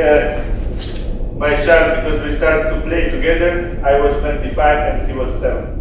uh, my child because we started to play together. I was 25 and he was 7.